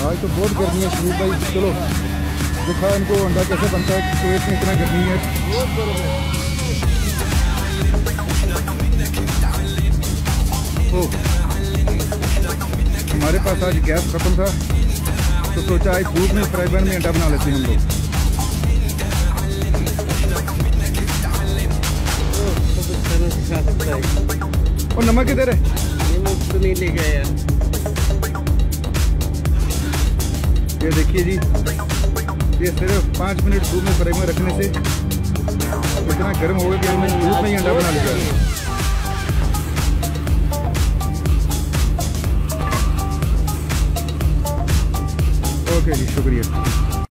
आज तो बहुत गर्मी है शरीफ भाई। चलो दिखा इनको अंडा कैसे बनता है कुवैत में इतना गर्मी है। हमारे पास आज गैस खत्म था तो सोचा आज धूप में फ्राई पैन में अंडा बना लेते हैं हम लोग। और नमक किधर है? नमक तो नहीं ले गया यार। ये देखिए जी, ये सिर्फ़ पाँच मिनट धूप में फ्राई में रखने से इतना गर्म हो गया कि हमने धूप में ही अंडा बना लिया। ओके जी, शुक्रिया।